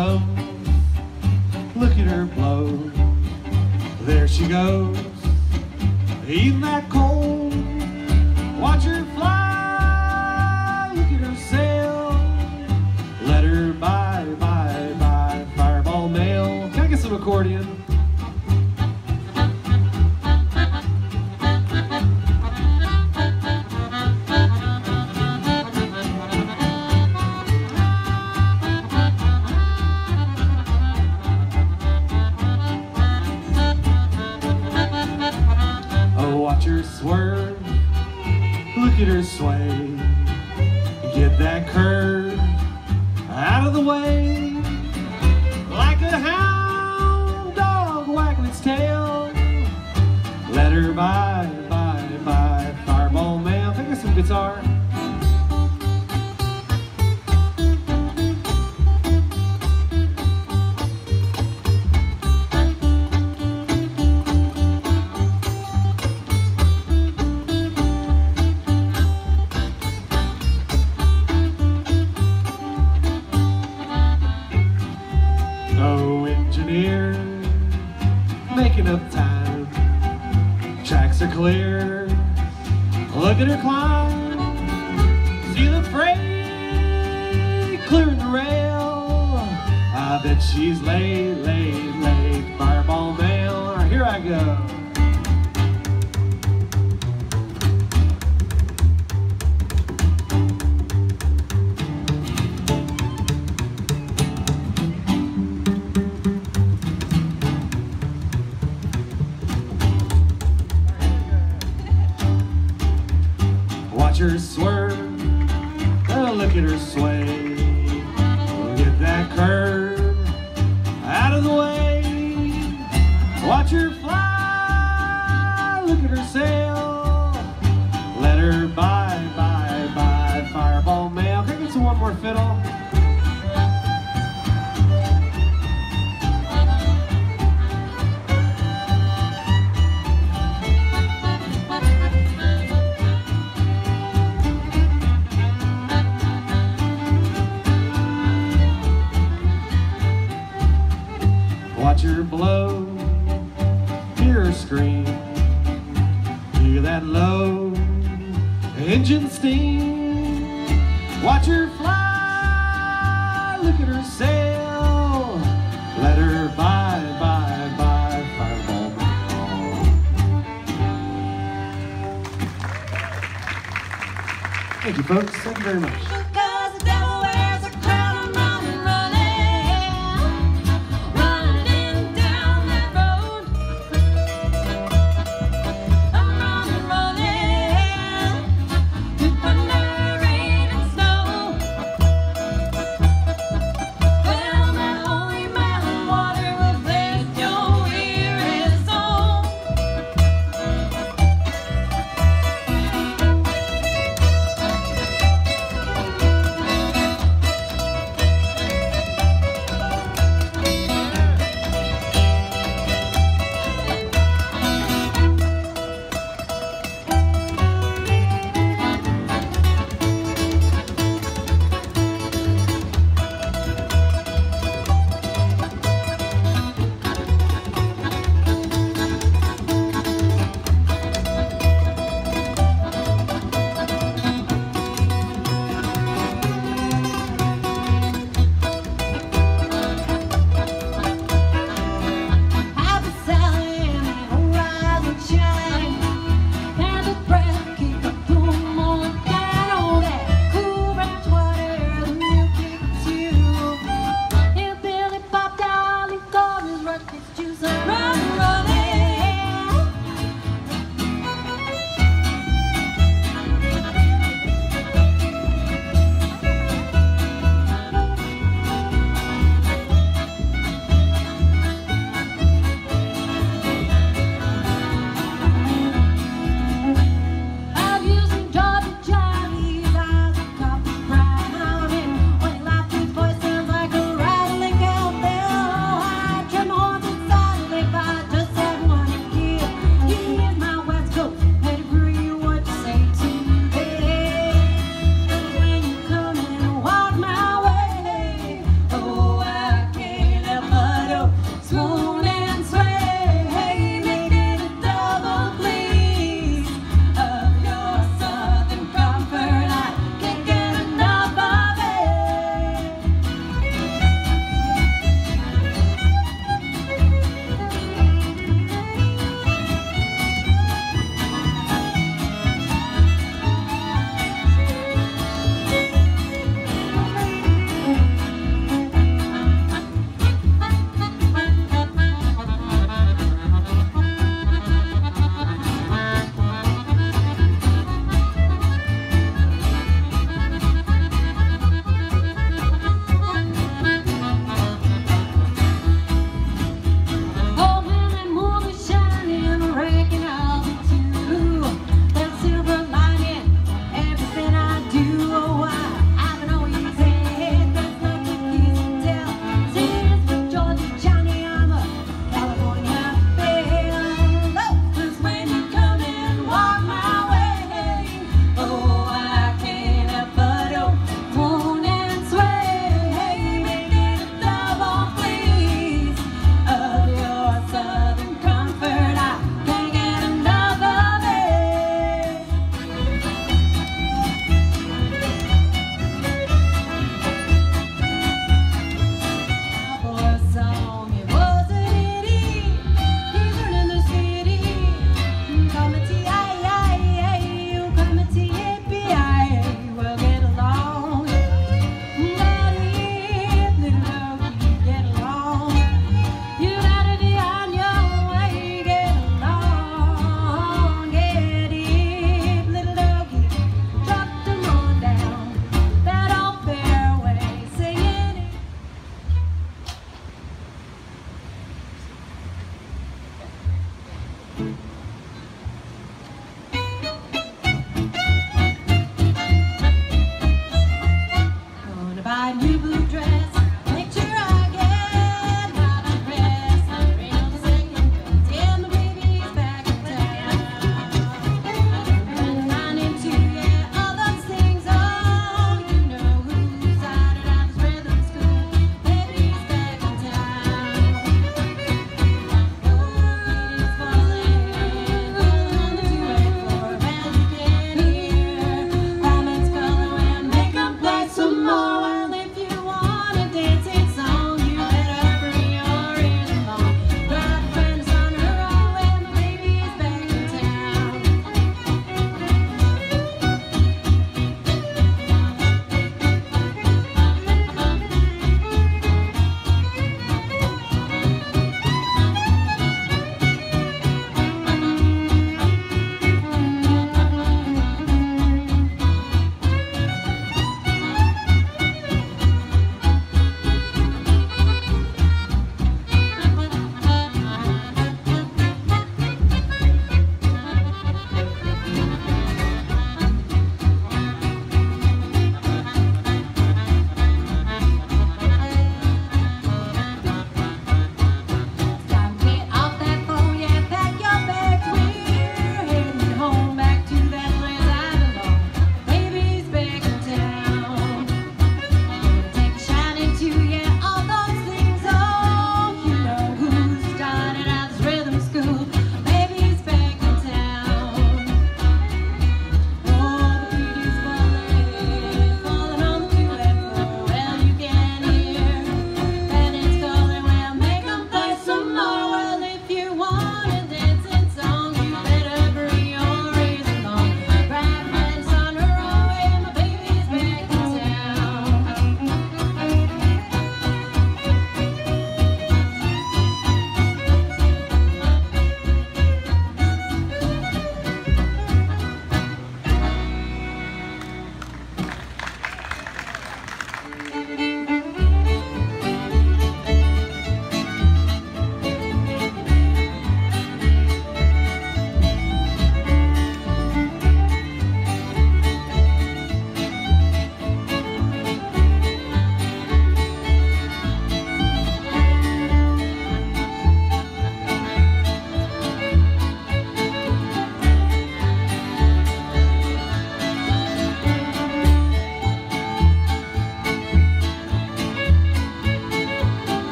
comes. Look at her blow. There she goes. Eating that coal. Watch her fly. Look at her sail. Let her by, by, by. Fireball mail. Can I get some accordion? That curve out of the way. Clearing the rail. I bet she's late, late, late. Fireball mail. Here I go. Watch her swerve. Oh, look at her sway. Watch her fly. Engine steam. Watch her fly, look at her sail, let her by, by, by, fireball. Thank you, folks. Thank you very much.